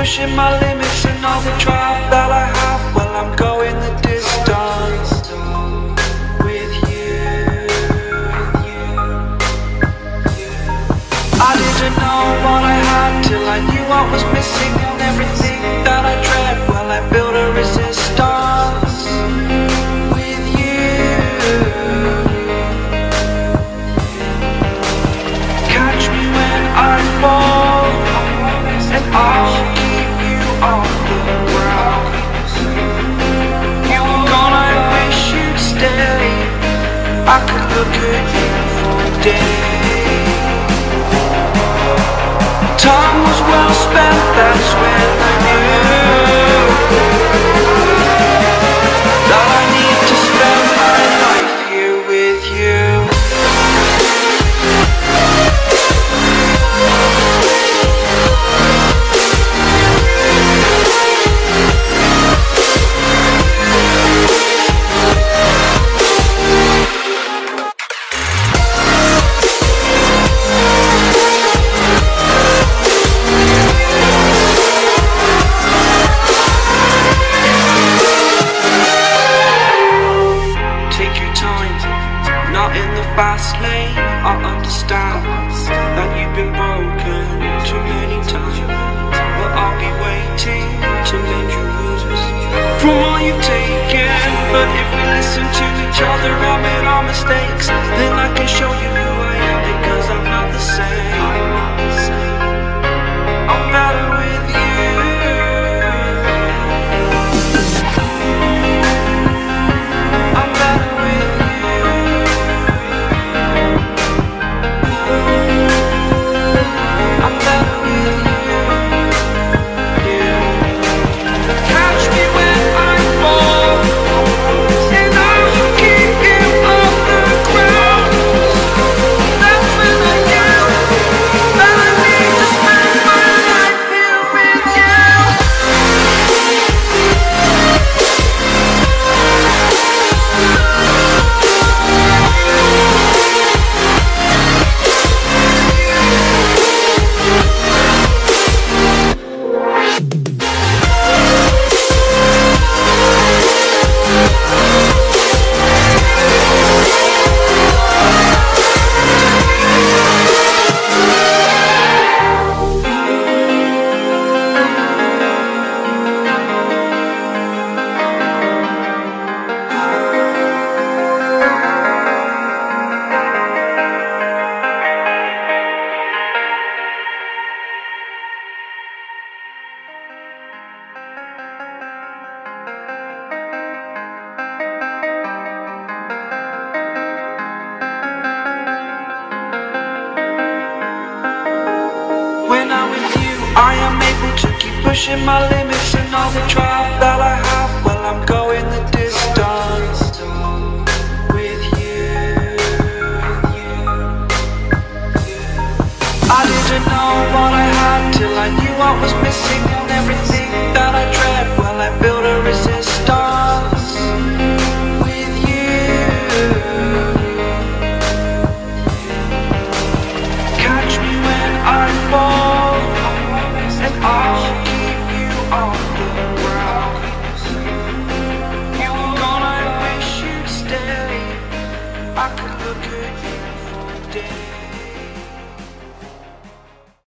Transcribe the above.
pushing my limits and all the drive that I have Well, I'm going the distance with you I didn't know what I had till I knew what was missing took her day. Time was well spent, that's when. understands that you've been broken too many times. But I'll be waiting to mend your wounds from all you've taken. But if we listen to each other, I made our mistakes, then I can show you who I am. Pushing my limits and all the drive that I have. Well, I'm going the distance with you. I didn't know what I had till I knew what was missing and everything